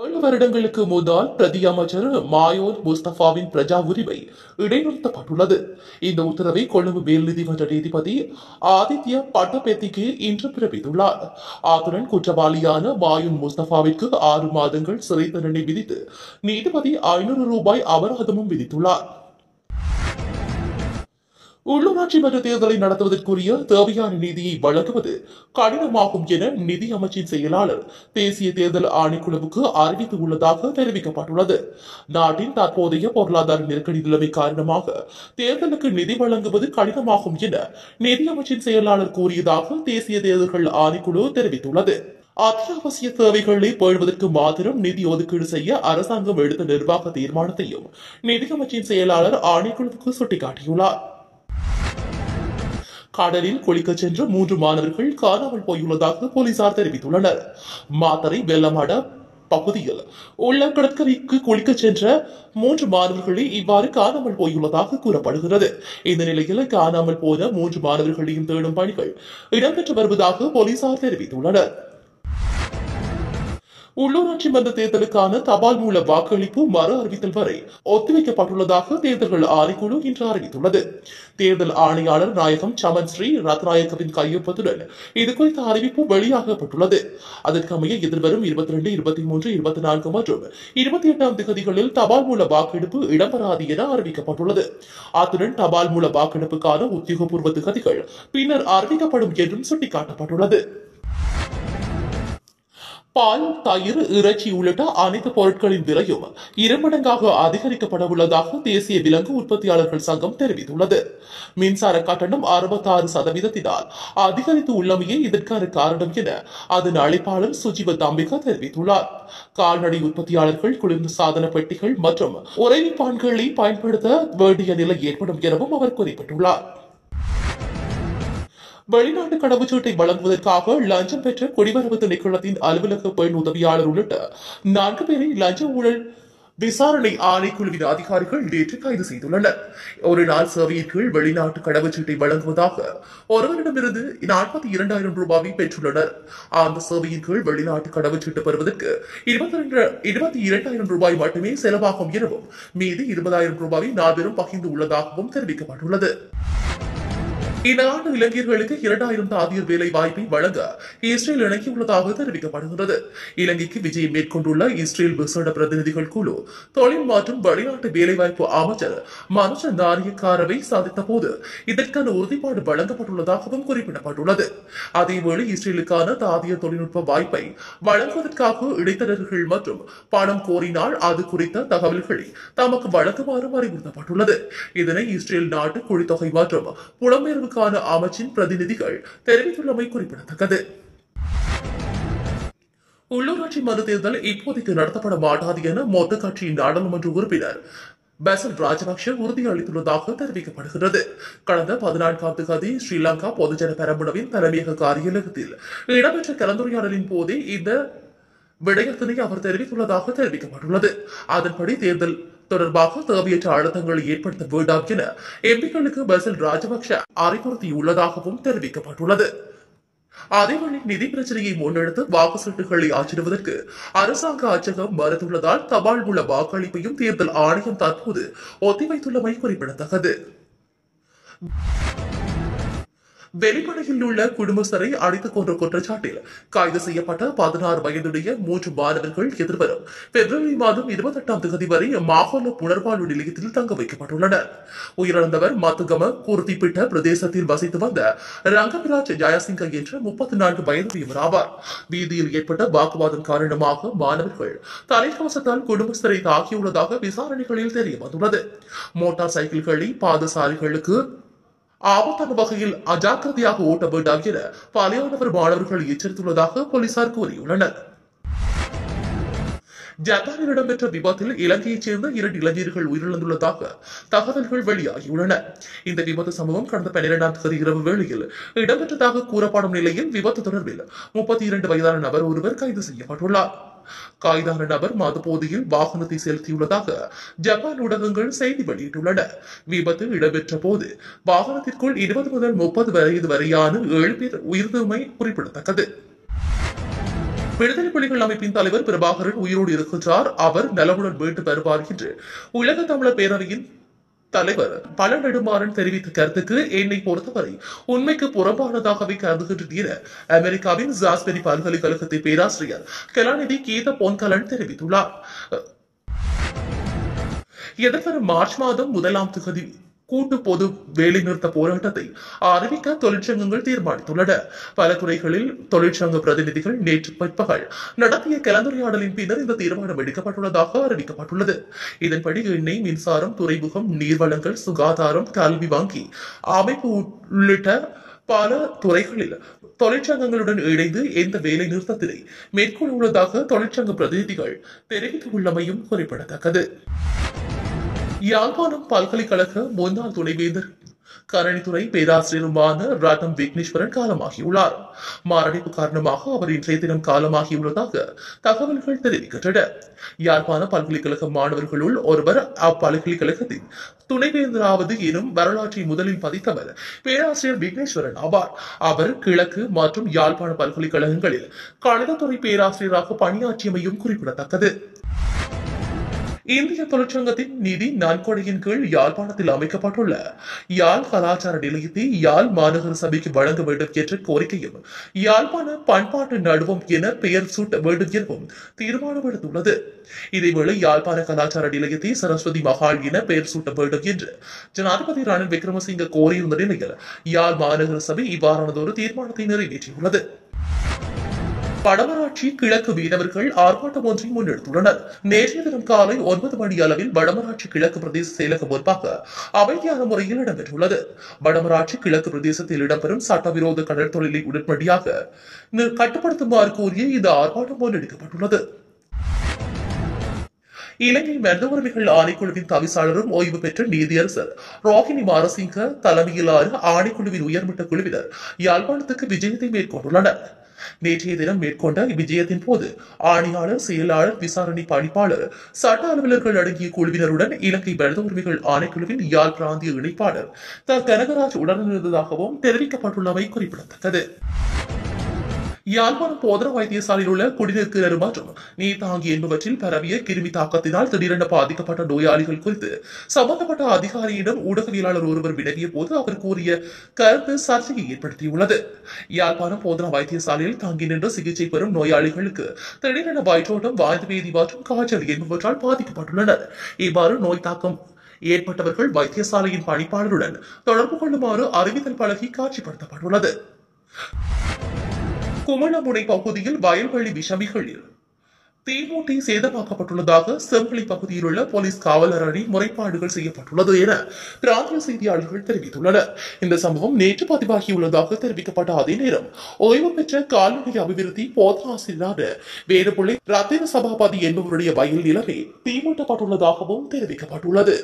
ஏழு வருடங்களுக்கு முதல் பிரதி அமைச்சர் மாயோன் முஸ்தபாவின் பிரஜா உரிமை இடைநிறுத்தப்பட்டுள்ளது. இந்த உத்தரவை கொழும்பு மேல் நீதிமன்ற நீதிபதி ஆதித்ய பட்டபேத்திக்கு இன்று பிறப்பித்துள்ளார். அத்துடன் குற்றவாளியான மாயூர் முஸ்தபாவிற்கு ஆறு மாதங்கள் சிறை தண்டனை விதித்து நீதிபதி ஐநூறு ரூபாய் அபராதமும் விதித்துள்ளார். உள்ளூராட்சி மன்ற தேர்தலை நடத்துவதற்குரிய தேவையான நிதியை வழங்குவது கடினமாகும் என நிதி அமைச்சின் செயலாளர் தேசிய தேர்தல் ஆணைக்குழுவுக்கு அறிவித்துள்ளதாக தெரிவிக்கப்பட்டுள்ளது. நாட்டின் தற்போதைய பொருளாதார நெருக்கடி நிலைமை காரணமாக தேர்தலுக்கு நிதி வழங்குவது கடினமாகும் என நிதி அமைச்சின் செயலாளர் கூறியதாக தேசிய தேர்தல்கள் ஆணைக்குழு தெரிவித்துள்ளது. அத்தியாவசிய தேவைகளை பேணுவதற்கு மாத்திரம் நிதி ஒதுக்கீடு செய்ய அரசாங்கம் எடுத்த நிர்வாக தீர்மானத்தையும் நிதியமைச்சின் செயலாளர் ஆணைக்குழுவுக்கு சுட்டிக்காட்டியுள்ளார். கடலில் குளிக்கச் சென்ற மூன்று மாணவர்கள் காணாமல் போயுள்ளதாக போலீசார் தெரிவித்துள்ளனர். மாத்தரை வெள்ளமாட பகுதியில் உள்ள கடற்கரைக்கு குளிக்க சென்ற மூன்று மாணவர்களே இவ்வாறு காணாமல் போயுள்ளதாக கூறப்படுகிறது. இந்த நிலையில் காணாமல் போன மூன்று மாணவர்களையும் தேடும் பணிகள் இடம்பெற்று வருவதாக போலீசார் தெரிவித்துள்ளனர். உள்ளூராட்சி மன்ற தேர்தலுக்கான தபால் மூல வாக்களிப்பு மறு அறிவித்தல் வரை ஒத்திவைக்கப்பட்டுள்ளதாக தேர்தல்கள் ஆணைக்குழு இன்று அறிவித்துள்ளது. தேர்தல் ஆணையாளர் நாயகம் சமன் ஸ்ரீ ரத்நாயகவின் கையொப்பத்துடன் இது குறித்த அறிவிப்பு வெளியாகப்பட்டுள்ளது. அதற்கமைய எதிர்வரும் இருபத்தி ரெண்டு இருபத்தி மூன்று இருபத்தி நான்கு மற்றும் இருபத்தி எட்டாம் திகதிகளில் தபால் மூல வாக்கெடுப்பு இடம்பெறாது என அறிவிக்கப்பட்டுள்ளது. அத்துடன் தபால் மூல வாக்கெடுப்புக்கான உத்தியோகபூர்வ திகதிகள் பின்னர் அறிவிக்கப்படும் என்றும் சுட்டிக்காட்டப்பட்டுள்ளது. பால் தயிர் இறைச்சி உள்ளிட்ட அனைத்து பொருட்களின் விலையும் இருமடங்காக அதிகரிக்கப்பட உள்ளதாக தேசிய விலங்கு உற்பத்தியாளர்கள் சங்கம் தெரிவித்துள்ளது. மின்சார கட்டணம் அறுபத்தாறு சதவீதத்தினால் அதிகரித்து உள்ளமையே இதற்கான காரணம் என அதன் அழைப்பாளர் சுஜீவ தம்பிகா தெரிவித்துள்ளார். கால்நடை உற்பத்தியாளர்கள் குளிர்ந்த சாதன பெட்டிகள் மற்றும் உறைவிப்பான்களை பயன்படுத்த வேண்டிய நிலை ஏற்படும் எனவும் அவர் குறிப்பிட்டுள்ளார். வெளிநாட்டு கடவுச்சீட்டை வழங்குவதற்காக லஞ்சம் பெற்ற குடிவரவு திணைக்களத்தின் அலுவலக பெண் உதவியாளர் உள்ளிட்ட நான்கு பேரை லஞ்ச ஊழல் விசாரணை ஆணைக்குழுவின் அதிகாரிகள் நேற்று கைது செய்துள்ளனர். ஒரு நாள் சேவையின் கீழ் வெளிநாட்டு கடவுச்சீட்டை வழங்குவதாக ஒருவரிடமிருந்து நாற்பத்தி இரண்டாயிரம் ரூபாயை பெற்றுள்ளனர். அந்த சேவையின் கீழ் வெளிநாட்டு கடவுச்சீட்டு பெறுவதற்கு இருபத்தி ரெண்டு இருபத்தி இரண்டாயிரம் ரூபாய் மட்டுமே செலவாகும் எனவும் மீது இருபதாயிரம் ரூபாயை நால்வரும் பகிர்ந்து உள்ளதாகவும் தெரிவிக்கப்பட்டுள்ளது. இந்த ஆண்டு இலங்கையர்களுக்கு இரண்டாயிரம் தாதியர் வேலை வாய்ப்பை வழங்க இஸ்ரேல் இணங்கியுள்ளதாக தெரிவிக்கப்படுகிறது இலங்கைக்கு விஜயம் மேற்கொண்டுள்ள இஸ்ரேல் விசேட பிரதிநிதிகள் குழு தொழில் மற்றும் வெளிநாட்டு வேலைவாய்ப்பு அமைச்சர் மனுஷ நாரியக்காரவை சந்தித்த போது இதற்கான உறுதிப்பாடு வழங்கப்பட்டுள்ளதாகவும் குறிப்பிடப்பட்டுள்ளது. அதேவேளை இஸ்ரேலுக்கான தாதிய தொழில்நுட்ப வாய்ப்பை வழங்குவதற்காக இடைத்தரகர்கள் மற்றும் பணம் கோரினால் அது குறித்த தகவல்களை தமக்கு வழங்குமாறும் அறிவுறுத்தப்பட்டுள்ளது. இதனை இஸ்ரேல் நாட்டு குழித்தொகை மற்றும் புலம்பெயர்வு தேர்வுக்கான அமைச்சின் பிரதிநிதிகள் தெரிவித்துள்ளமை குறிப்பிடத்தக்கது. உள்ளூராட்சி மறு தேர்தல் இப்போதைக்கு நடத்தப்பட மாட்டாது என மொத்த கட்சியின் நாடாளுமன்ற உறுப்பினர் பசல் ராஜபக்ஷ உறுதியளித்துள்ளதாக தெரிவிக்கப்படுகிறது. கடந்த பதினான்காம் தேதி ஸ்ரீலங்கா பொதுஜன பெரம்புடவின் தலைமையக காரியலகத்தில் இடம்பெற்ற கலந்துரையாடலின் போதே இந்த விடயத்தினை அவர் தெரிவித்துள்ளதாக தெரிவிக்கப்பட்டுள்ளது. அதன்படி தேர்தல் தொடர்பாக தேவையற்ற அழுத்தங்களை ஏற்படுத்த வேண்டாம் என எம்பிக்களுக்கு பசில் ராஜபக்ஷ அறிவுறுத்தியுள்ளதாகவும் தெரிவிக்கப்பட்டுள்ளது. அதேவேளை நிதி பிரச்சனையை முன்னெடுத்து வாக்கு சீட்டுகளை அச்சிடுவதற்கு அரசாங்க அச்சகம் மறுத்துள்ளதால் தபால் மூல வாக்களிப்பையும் தேர்தல் ஆணையம் தற்போது ஒத்திவைத்துள்ளமை குறிப்பிடத்தக்கது. வெளிப்படையில் உள்ள குடும்பஸ்தரை அடித்துக் கொன்ற குற்றச்சாட்டில் கைது செய்யப்பட்ட பதினாறு வயதுடைய மூன்று மாணவர்கள் எதிர்வரும் பிப்ரவரி மாதம் இருபத்தி எட்டாம் தேதி வரை மாகோல புனர்வாழ்வு நிலையத்தில் தங்க வைக்கப்பட்டுள்ளனர். உயிரிழந்தவர் மத்துகம குருத்திப்பிட்ட பிரதேசத்தில் வசித்து வந்த ரங்கவிராஜ் ஜயசிங்க என்ற முப்பத்தி நான்கு வயதுடையவர் ஆவார். வீதியில் ஏற்பட்ட வாக்குவாதம் காரணமாக மாணவர்கள் தலைக்கவசத்தால் குடும்பஸ்தரை தாக்கியுள்ளதாக விசாரணைகளில் தெரிய வந்துள்ளது மோட்டார் சைக்கிள்களை பாதசாரிகளுக்கு ஆபத்தான வகையில் அஜாக்கிரதையாக ஓட்ட வேண்டாம் என பலியானவர் மாணவர்கள் எச்சரித்துள்ளதாக போலீசார் கூறியுள்ளனர். ஜப்பானில் இடம்பெற்ற விபத்தில் இலங்கையைச் சேர்ந்த இரண்டு இளைஞர்கள் உயிரிழந்துள்ளதாக தகவல்கள் வெளியாகியுள்ளன. இந்த விபத்து சம்பவம் கடந்த பன்னிரெண்டாம் தேதி இரவு வேளையில் இடம்பெற்றதாக கூறப்படும் நிலையில் விபத்து தொடர்பில் முப்பத்தி இரண்டு வயதான நபர் ஒருவர் கைது செய்யப்பட்டுள்ளார். கைதான நபர் மது போதையில் வாகனத்தை செலுத்தியுள்ளதாக ஜப்பான் ஊடகங்கள் செய்தி வெளியிட்டுள்ளன. விபத்து இடம்பெற்ற போது வாகனத்திற்குள் இருபது முதல் முப்பது வயது வரையான ஏழு பேர் உயிர்த்தமை குறிப்பிடத்தக்கது. விடுதலை புலிகள் அமைப்பின் தலைவர் பிரபாகரன் உயிரோடு இருக்கின்றார். அவர் நலமுடன் மீண்டு வருவார் என்று உலக தமிழர் பேரவையின் தலைவர் பல நெடுமாறன் தெரிவித்த கருத்துக்கு என்னை பொறுத்தவரை உண்மைக்கு புறம்பானதாகவே கருதுகின்றேன் என அமெரிக்காவின் ஜாஸ்பெரி பல்கலைக்கழகத்தின் பேராசிரியர் கலாநிதி கீத பொன்கலன் தெரிவித்துள்ளார். எதிர்வரும் மார்ச் மாதம் முதலாம் தொகுதி கூட்டு பொது வேலைநிறுத்த போராட்டத்தை அறிவிக்க தொழிற்சங்கங்கள் தீர்மானித்துள்ளன. பல துறைகளில் தொழிற்சங்க பிரதிநிதிகள் நேற்று பிற்பகல் நடத்திய கலந்துரையாடலின் பின்னர் இந்த தீர்மானம் எடுக்கப்பட்டுள்ளதாக அறிவிக்கப்பட்டுள்ளது. இதன்படி எண்ணெய் மின்சாரம் துறைமுகம் நீர்வளங்கள் சுகாதாரம் கல்வி வங்கி அமைப்பு உள்ளிட்ட பல துறைகளில் தொழிற்சங்கங்களுடன் இணைந்து எந்த வேலை நிறுத்தத்தினை மேற்கொள்ள உள்ளதாக தொழிற்சங்க பிரதிநிதிகள் தெரிவித்துள்ளமையும் குறிப்பிடத்தக்கது. யாழ்ப்பாணம் பல்கலைக்கழக முன்னாள் துணைவேந்தர் கரணித்துறை பேராசிரியருமான ரத்னம் விக்னேஸ்வரன் காலமாகியுள்ளார். மாரடைப்பு காரணமாக அவர் இன்றைய தினம் காலமாகியுள்ளதாக தகவல்கள் தெரிவிக்கின்றன. யாழ்ப்பாண பல்கலைக்கழக மாணவர்களுள் ஒருவர் அப்பல்கலைக்கழகத்தின் துணைவேந்தராவது எனும் வரலாற்றை முதலில் பதித்தவர் பேராசிரியர் விக்னேஸ்வரன் ஆவார். அவர் கிழக்கு மற்றும் யாழ்ப்பாண பல்கலைக்கழகங்களில் கணிதத்துறை பேராசிரியராக பணியாற்றியமையும் குறிப்பிடத்தக்கது. இந்திய தொழிற்சங்கத்தின் நிதி நன்கொடையின் கீழ் யாழ்ப்பாணத்தில் அமைக்கப்பட்டுள்ள. யாழ் கலாச்சார நிலையத்தை யாழ் மாநகர சபைக்கு வழங்க வேண்டும் என்ற கோரிக்கையும் யாழ்ப்பாண பண்பாட்டு நடுவம் என பெயர் சூட்ட வேண்டும் எனவும் தீர்மானம் எடுத்துள்ளது இதேவேளை யாழ்ப்பாண கலாச்சார நிலையத்தை சரஸ்வதி மகால் என பெயர் சூட்ட வேண்டும் என்று ஜனாதிபதி ரணில் விக்ரமசிங்க கோரியிருந்த நிலையில் யாழ் மாநகர சபை இவ்வாறானதொரு தீர்மானத்தை நிறைவேற்றியுள்ளது. வடமராட்சி கிழக்கு மீனவர்கள் ஆர்ப்பாட்டம் ஒன்றை முன்னெடுத்துள்ளனர். நேற்றைய தினம் காலை ஒன்பது மணி அளவில் வடமராட்சி கிழக்கு பிரதேச செயலகம் முன்பாக அமைதியான முறையில் இடம்பெற்றுள்ளது. வடமராட்சி கிழக்கு பிரதேசத்தில் இடம்பெறும் சட்டவிரோத கடல் தொழிலை உடன்படியாக கட்டுப்படுத்துமாறு கோரிய இந்த ஆர்ப்பாட்டம் முன்னெடுக்கப்பட்டுள்ளது. இலங்கை மனித உரிமைகள் ஆணைக்குழுவின் தவிசாளரும் ஓய்வு பெற்ற நீதியரசர் ரோஹிணி மாரசிங்க தலைமையிலான ஆணைக்குழுவின் உயர்மட்ட குழுவினர் யாழ்ப்பாணத்துக்கு விஜயத்தை மேற்கொண்டுள்ளனர். நேற்றைய தினம் மேற்கொண்ட இவ்விஜயத்தின் போது ஆணையாளர் செயலாளர் விசாரணை பணிப்பாளர் சட்ட அலுவலர்கள் அடங்கிய குழுவினருடன் இலங்கை மனித உரிமைகள் ஆணைக்குழுவின் யாழ் பிராந்திய இணைப்பாளர் த. கனகராஜ் உடனிருந்ததாகவும் தெரிவிக்கப்பட்டுள்ளமை குறிப்பிடத்தக்கது. யாழ்ப்பாணம் போதர வைத்தியசாலையில் உள்ள குடிநீர் கிணறு மற்றும் நீர் தாங்கி என்பவற்றில் பரவிய கிருமி தாக்கத்தினால் திடீரென பாதிக்கப்பட்ட நோயாளிகள் குறித்து சம்பந்தப்பட்ட அதிகாரியிடம் ஊடகவியலாளர் ஒருவர் வினவிய போது அவர் கூறிய கருத்து சர்ச்சையை ஏற்படுத்தியுள்ளது யாழ்ப்பாணம் போதர வைத்தியசாலையில் தங்கி நின்று சிகிச்சை பெறும் நோயாளிகளுக்கு திடீரென வயிற்றோட்டம் வாய்ந்த வேதி மற்றும் காய்ச்சல் என்பவற்றால் பாதிக்கப்பட்டுள்ளனர் இவ்வாறு நோய் தாக்கம் ஏற்பட்டவர்கள் வைத்தியசாலையின் பணிப்பாளருடன் தொடர்பு கொள்ளுமாறு அறிவித்தல் பழகி காட்சிப்படுத்தப்பட்டுள்ளது குமணமுனை பகுதியில் வயல்வெளி விஷமிகளில் தீமூட்டி சேதமாக்கப்பட்டுள்ளதாக செம்பளி பகுதியில் உள்ள போலீஸ் காவலர் அணி முறைப்பாடுகள் செய்யப்பட்டுள்ளது என பிராந்திய செய்தியாளர்கள் தெரிவித்துள்ளனர். இந்த சம்பவம் நேற்று பதிவாகியுள்ளதாக தெரிவிக்கப்பட்ட அதே நேரம் ஓய்வு பெற்ற கால்நடை அபிவிருத்தி போதாசிரியரான வேலுப்பிள்ளை ரத்தின சபாபதி என்பவருடைய வயல் நிலவே தீமூட்டப்பட்டுள்ளதாகவும் தெரிவிக்கப்பட்டுள்ளது.